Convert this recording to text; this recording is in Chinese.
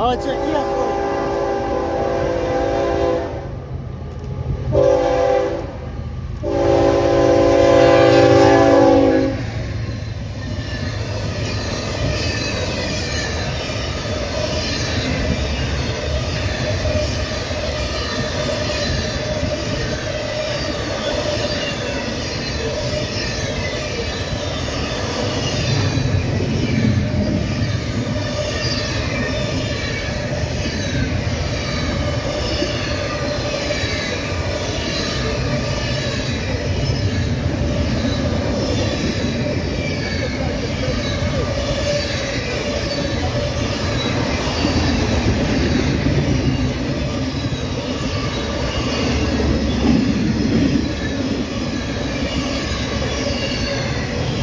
哦，这一